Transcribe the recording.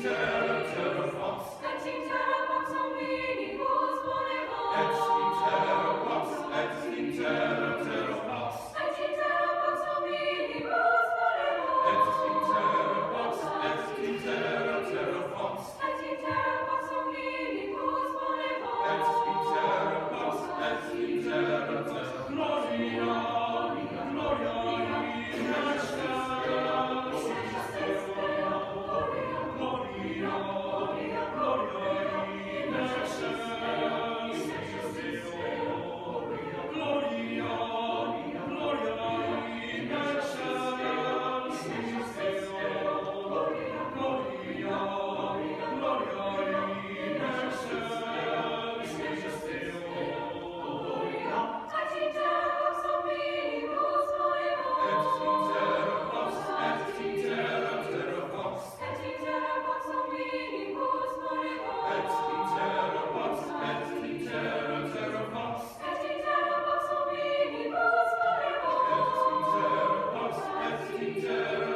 Etincere, Box, Etincere, Box, Omnibus, Bonevos. Amen.